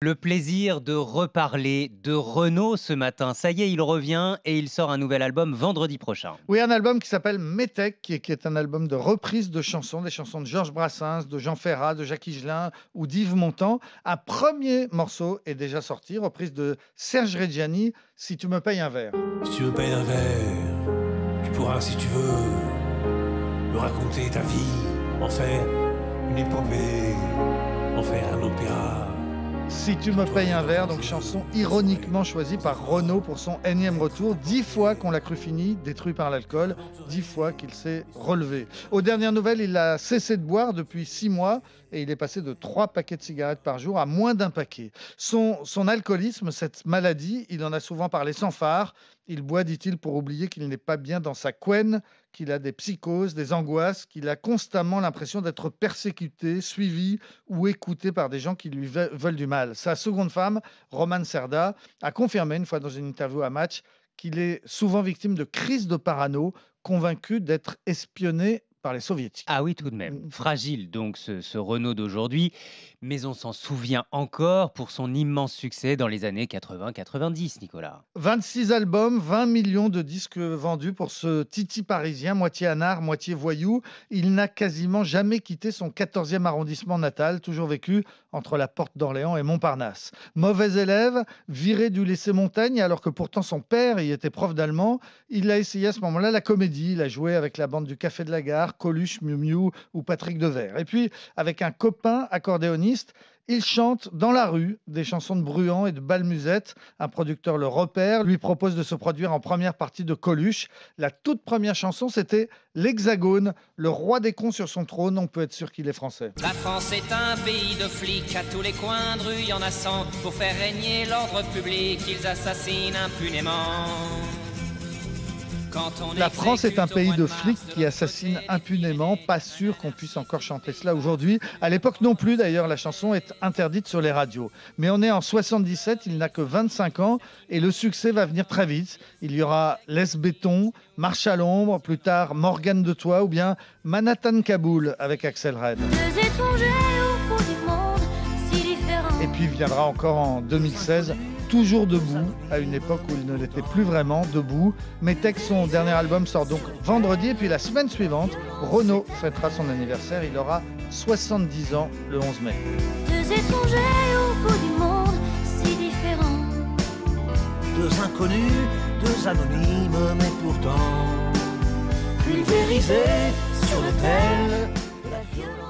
Le plaisir de reparler de Renaud ce matin. Ça y est, il revient et il sort un nouvel album vendredi prochain. Oui, un album qui s'appelle est, qui est un album de reprise de chansons, des chansons de Georges Brassens, de Jean Ferrat, de Jacques Higelin ou d'Yves Montand. Un premier morceau est déjà sorti, reprise de Serge Reggiani, Si tu me payes un verre. Si tu me payes un verre, tu pourras, si tu veux, me raconter ta vie, en faire une épopée, en faire un opéra. Si tu me payes un verre, donc chanson ironiquement choisie par Renaud pour son énième retour. Dix fois qu'on l'a cru fini, détruit par l'alcool, dix fois qu'il s'est relevé. Aux dernières nouvelles, il a cessé de boire depuis six mois et il est passé de trois paquets de cigarettes par jour à moins d'un paquet. Son, son alcoolisme, cette maladie, il en a souvent parlé sans phare. Il boit, dit-il, pour oublier qu'il n'est pas bien dans sa couenne, qu'il a des psychoses, des angoisses, qu'il a constamment l'impression d'être persécuté, suivi ou écouté par des gens qui lui ve- veulent du mal. Sa seconde femme, Romane Serda, a confirmé une fois dans une interview à Match qu'il est souvent victime de crises de parano, convaincu d'être espionné par les soviétiques. Ah oui, tout de même. Fragile donc ce, ce Renaud d'aujourd'hui, mais on s'en souvient encore pour son immense succès dans les années 80-90, Nicolas. 26 albums, 20 millions de disques vendus pour ce Titi parisien, moitié anard, moitié voyou. Il n'a quasiment jamais quitté son 14e arrondissement natal, toujours vécu entre la porte d'Orléans et Montparnasse. Mauvais élève, viré du lycée Montaigne, alors que pourtant son père y était prof d'allemand. Il a essayé à ce moment-là la comédie. Il a joué avec la bande du Café de la Gare, Coluche, Miu Miu ou Patrick Devers. Et puis, avec un copain accordéoniste, il chante dans la rue des chansons de Bruant et de Balmusette. Un producteur le repère, lui propose de se produire en première partie de Coluche. La toute première chanson, c'était L'Hexagone, le roi des cons sur son trône. On peut être sûr qu'il est français. La France est un pays de flics, à tous les coins de rue, y en a cent. Pour faire régner l'ordre public, ils assassinent impunément. La France est un pays de flics qui assassinent impunément. Pas sûr qu'on puisse encore chanter cela aujourd'hui. À l'époque non plus, d'ailleurs, la chanson est interdite sur les radios. Mais on est en 77, il n'a que 25 ans et le succès va venir très vite. Il y aura Les Béton, Marche à l'ombre, plus tard Morgane de Toi ou bien Manhattan Kaboul avec Axel Red. Deux étrangers au bout du monde, si différents. Et puis viendra encore en 2016, toujours debout, à une époque où il ne l'était plus vraiment, debout. Metek, son dernier album, sort donc vendredi. Et puis la semaine suivante, Renaud fêtera son anniversaire. Il aura 70 ans le 11 mai. Deux étrangers au bout du monde, si différents. deux inconnus, deux anonymes, mais pourtant pulvérisés sur l'autel de la violence.